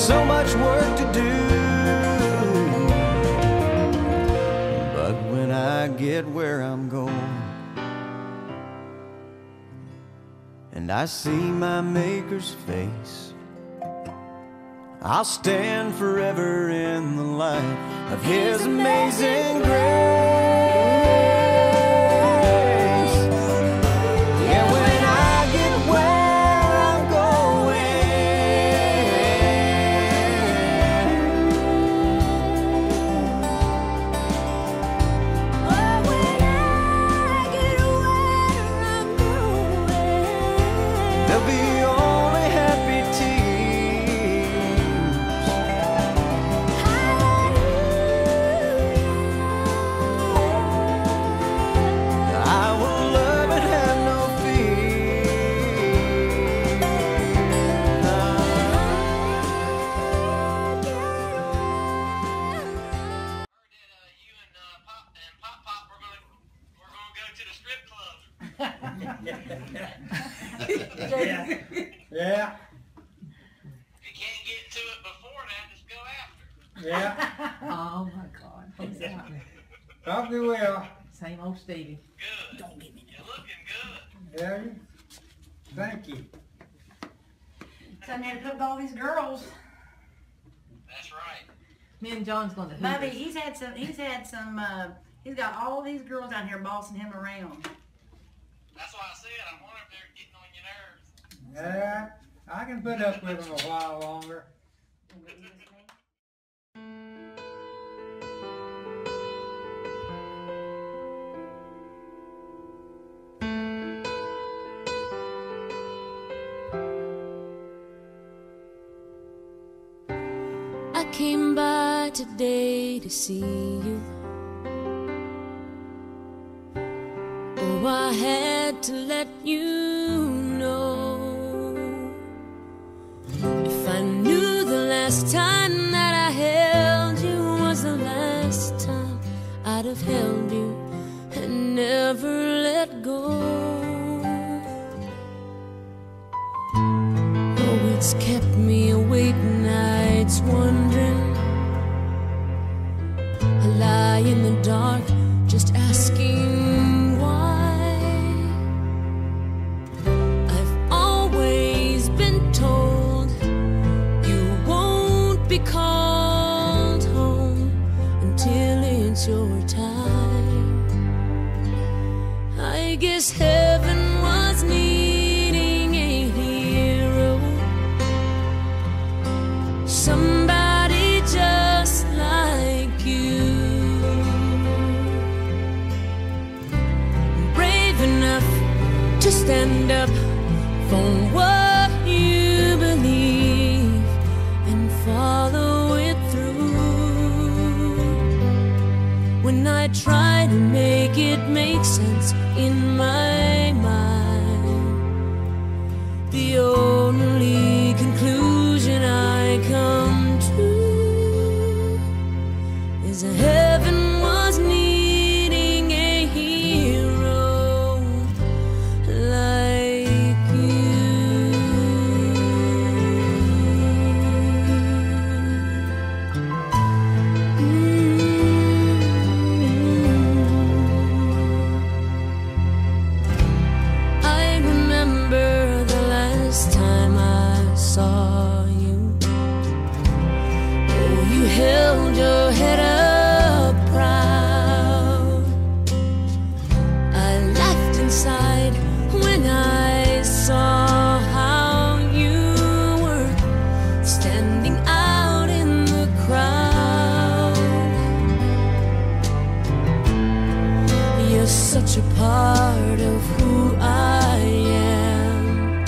so much work to do. But when I get where I'm going, and I see my Maker's face, I'll stand forever in the light of His amazing grace. Yeah, If you can't get to it before that, just go after. yeah, Oh my God. Who's that? probably will. Same old Stevie. Good. Don't give me You're looking good. Yeah, thank you. Sitting there to put with all these girls. That's right. Me and John's going to Bubby, Hooters. he's had some, he's had some, uh, he's got all these girls out here bossing him around. That's why I said I wonder if they're getting on your nerves. Yeah, I can put up with them a while longer. I came by today to see you. Oh, I had to let you know. I knew the last time that I held you was the last time I'd have held you and never let go. Oh, it's kept me awake nights wondering. I lie in the dark, just asking stand up for what you believe and follow it through. When I try to make it make sense in my mind, the only conclusion I come to is a heaven. standing out in the crowd. You're such a part of who I am.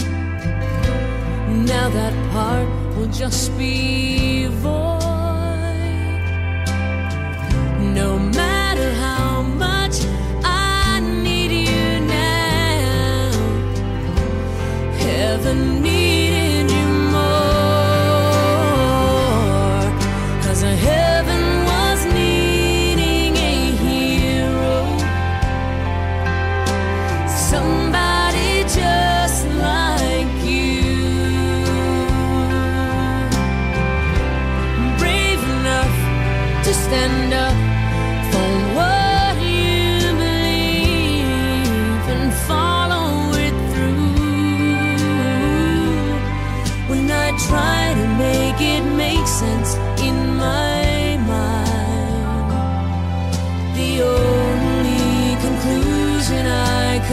Now that part will just be void.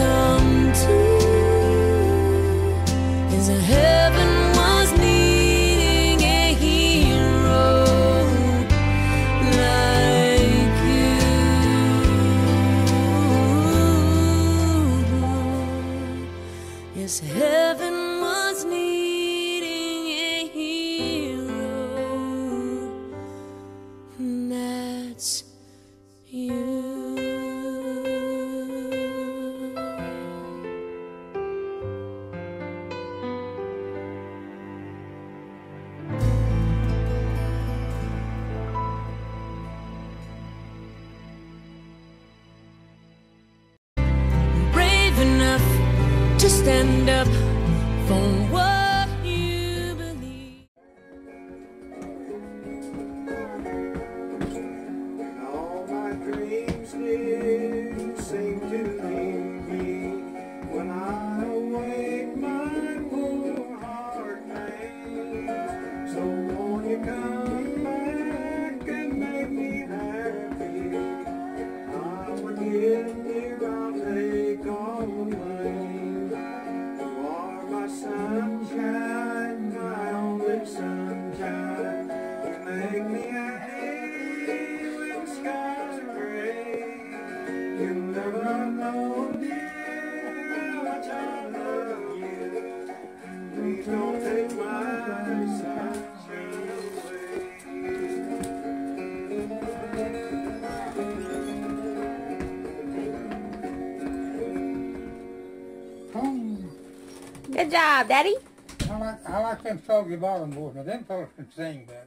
come. to stand up. job, Daddy. I like, I like them soggy bottom boys. Now, them fellas can sing, Daddy.